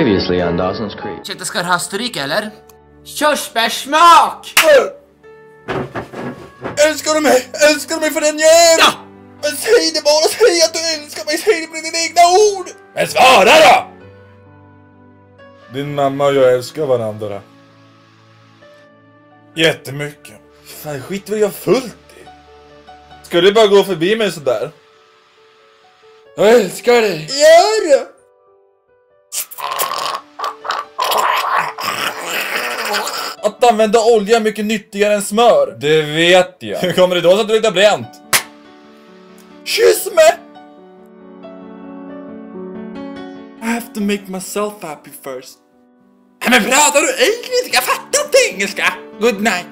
Previously on Dawson's Creek. Ursäkta, ska du ha stryk eller? Körsbärssmak! Älskar du mig? Älskar du mig för den jag är? Ja! Men säg det bara, säg att du älskar mig, säg det med dina egna ord! Men svara då! Din mamma och jag älskar varandra. Jättemycket. Fan, skit vad jag fullt i. Ska du bara gå förbi mig sådär? Jag älskar dig. Gör det! Att använda olja är mycket nyttigare än smör. Det vet jag. Hur kommer det då så att du luktar bränt? Kyss mig! I have to make myself happy first. Men pratar du engelska? Jag fattar inte engelska! Good night.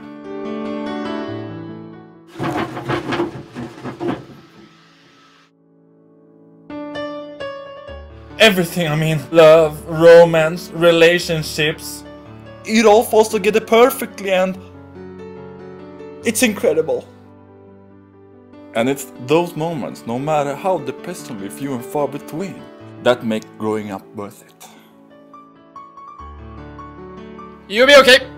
Everything I mean, love, romance, relationships, it all falls together perfectly and it's incredible. And it's those moments, no matter how depressingly few and far between, that make growing up worth it. You'll be okej.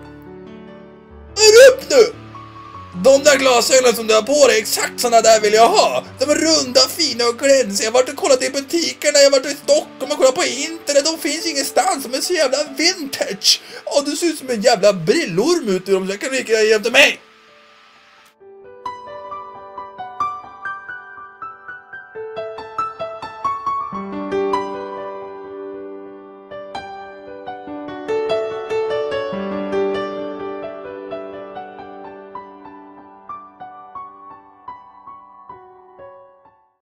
De där glasögonen som du har på dig, exakt såna där vill jag ha. De är runda, fina och glänsiga. Jag har varit och kollat i butikerna, jag har varit i Stockholm och kollat på internet. De finns ingenstans, de är så jävla vintage. Och du ser ut som en jävla brillorm ut ur dem, så jag kan lika gärna ge dem till mig.